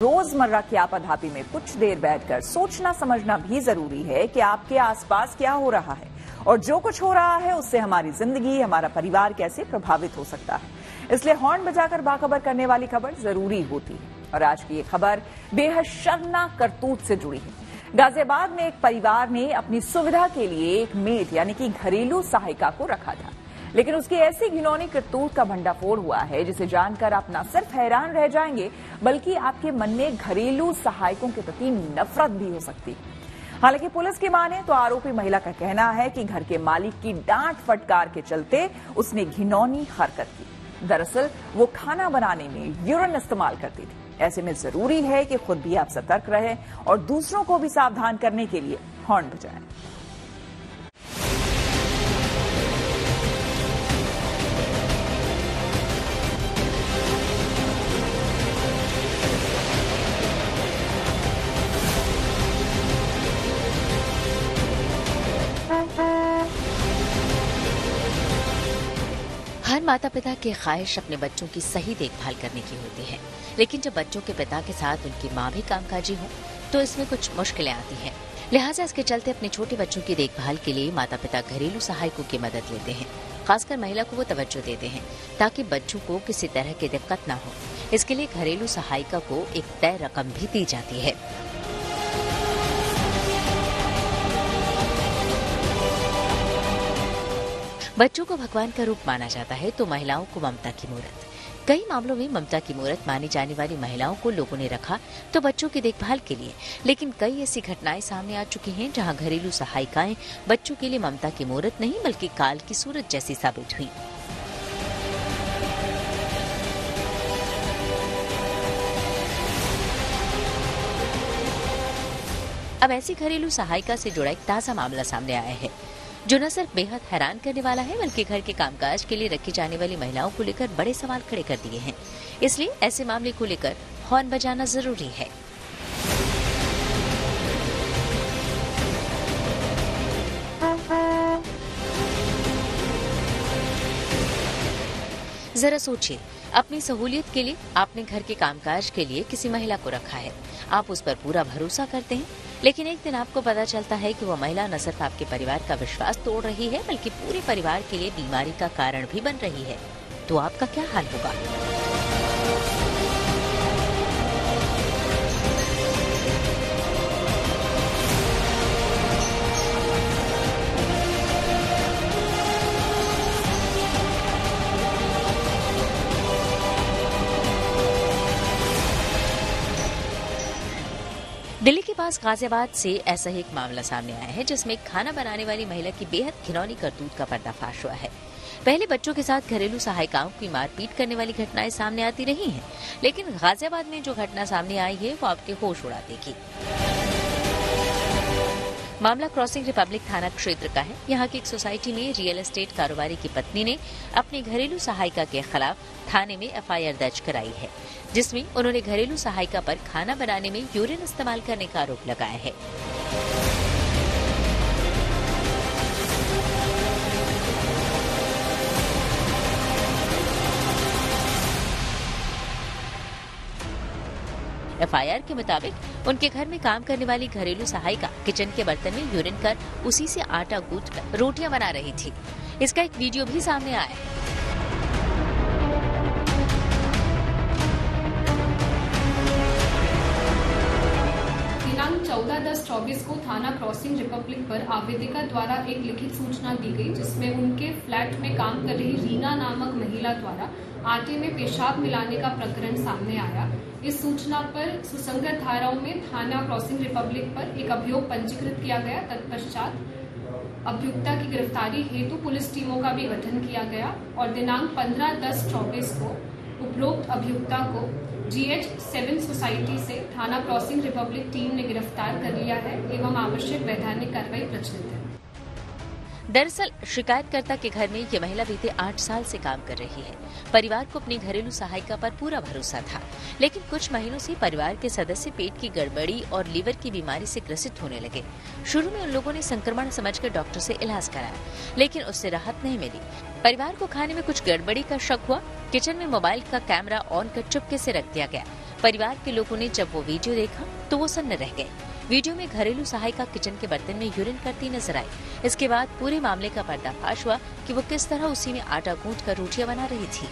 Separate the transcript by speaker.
Speaker 1: रोज़मर्रा की आपाधापी में कुछ देर बैठकर सोचना समझना भी ज़रूरी है कि आपके आसपास क्या हो रहा है। और जो कुछ हो रहा है, उससे हमारी ज़िंदगी, हमारा परिवार कैसे प्रभावित हो सकता है। इसलिए हॉर्न बजाकर बाखबर करने वाली खबर ज़रूरी होती है। और आज की ये खबर बेहद शर्मनाक करतूत से जुड़ी है। गाजियाबाद में एक परिवार ने अपनी सुविधा के लिए एक मेट, यानी कि घरेलू सहायिका को रखा था। लेकिन उसकी ऐसी घिनौनी करतूत का भंडाफोड़ हुआ है, जिसे जानकर आप न सिर्फ़ हैरान रह जाएँगे, बल्कि आपके मन में घरेलू सहायकों के प्रति नफरत भी हो सकती है। हालाँकि पुलिस की माने तो आरोपी महिला का कहना है कि घर के मालिक की डांट फटकार के चलते उसने घिनौनी हरकत की। दरअसल, वो खाना बनाने में यूरिन इस्तेमाल करती थी। ऐसे में ज़रूरी है कि खुद भी आप सतर्क रहें और दूसरों को भी सावधान करने के लिए हॉर्न बजाएँ।
Speaker 2: माता पिता की ख्वाहिश अपने बच्चों की सही देखभाल करने की होती है। लेकिन जब बच्चों के पिता के साथ उनकी माँ भी कामकाजी हो तो इसमें कुछ मुश्किलें आती हैं। लिहाजा इसके चलते अपने छोटे बच्चों की देखभाल के लिए माता पिता घरेलू सहायकों की मदद लेते हैं। खासकर महिला को वो तवज्जो देते हैं, ताकि बच्चों को किसी तरह की दिक्कत न हो। इसके लिए घरेलू सहायिका को एक तय रकम भी दी जाती है। बच्चों को भगवान का रूप माना जाता है तो महिलाओं को ममता की मूर्त। कई मामलों में ममता की मूर्त मानी जाने वाली महिलाओं को लोगों ने रखा तो बच्चों की देखभाल के लिए। लेकिन कई ऐसी घटनाएँ सामने आ चुकी हैं, जहाँ घरेलू सहायिकाएँ बच्चों के लिए ममता की मूर्त नहीं, बल्कि काल की सूरत जैसी साबित हुई। अब ऐसी घरेलू सहायिका से जुड़ा एक ताज़ा मामला सामने आया है। जो न सिर्फ़ बेहद हैरान करने वाला है, बल्कि घर के कामकाज के लिए रखी जाने वाली महिलाओं को लेकर बड़े सवाल खड़े कर दिए हैं। इसलिए ऐसे मामले को लेकर हॉर्न बजाना ज़रूरी है। जरा सोचिए, अपनी सहूलियत के लिए आपने घर के कामकाज के लिए किसी महिला को रखा है। आप उस पर पूरा भरोसा करते हैं? लेकिन एक दिन आपको पता चलता है कि वो महिला न सिर्फ़ आपके परिवार का विश्वास तोड़ रही है, बल्कि पूरे परिवार के लिए बीमारी का कारण भी बन रही है। तो आपका क्या हाल होगा? दिल्ली के पास गाजियाबाद से ऐसा ही एक मामला सामने आया है जिसमें खाना बनाने वाली महिला की बेहद घिनौनी करतूत का पर्दाफाश हुआ है। पहले बच्चों के साथ घरेलू सहायिकाओं की मारपीट करने वाली घटनाएँ सामने आती रही हैं, लेकिन गाजियाबाद में जो घटना सामने आई है वो आपके होश उड़ा देगी मामला क्रॉसिंग रिपब्लिक थाना क्षेत्र का है। यहाँ की एक सोसाइटी में रियल एस्टेट कारोबारी की पत्नी ने अपनी घरेलू सहायिका के खिलाफ थाने में एफआईआर दर्ज कराई है, जिसमें उन्होंने घरेलू सहायिका पर खाना बनाने में यूरिन इस्तेमाल करने का आरोप लगाया है। एफआईआर के मुताबिक उनके घर में काम करने वाली घरेलू सहायिका किचन के बर्तन में यूरिन कर उसी से आटा गूंथ कर रोटियाँ बना रही थी। इसका एक वीडियो भी सामने आया है
Speaker 3: 14 दस चौबीस को थाना क्रॉसिंग रिपब्लिक पर आवेदिका द्वारा एक लिखित सूचना दी गई, जिसमें उनके फ्लैट में काम कर रही रीना नामक महिला द्वारा आटे में पेशाब मिलाने का प्रकरण सामने आया। इस सूचना पर सुसंगत धाराओं में थाना क्रॉसिंग रिपब्लिक पर एक अभियोग पंजीकृत किया गया। तत्पश्चात अभियुक्ता की गिरफ्तारी हेतु पुलिस टीमों का भी गठन किया गया और दिनांक 15 दस चौबीस को उपरोक्त अभियुक्ता को जीएच सेवन सोसाइटी से थाना क्रॉसिंग रिपब्लिक टीम ने गिरफ़्तार कर लिया है एवं आवश्यक वैधानिक कार्रवाई प्रचलित है।
Speaker 2: दरअसल, शिकायतकर्ता के घर में ये महिला बीते आठ साल से काम कर रही है। परिवार को अपनी घरेलू सहायिका पर पूरा भरोसा था, लेकिन कुछ महीनों से परिवार के सदस्य पेट की गड़बड़ी और लीवर की बीमारी से ग्रसित होने लगे। शुरू में उन लोगों ने संक्रमण समझकर डॉक्टर से इलाज कराया, लेकिन उससे राहत नहीं मिली। परिवार को खाने में कुछ गड़बड़ी का शक हुआ। किचन में मोबाइल का कैमरा ऑन कर चुपके से रख दिया गया। परिवार के लोगों ने जब वो वीडियो देखा तो वो सन्न रह गए। वीडियो में घरेलू सहायिका किचन के बर्तन में यूरिन करती नज़र आई। इसके बाद पूरे मामले का पर्दाफाश हुआ कि वो किस तरह उसी में आटा गूंथ कर रोटियाँ बना रही थी।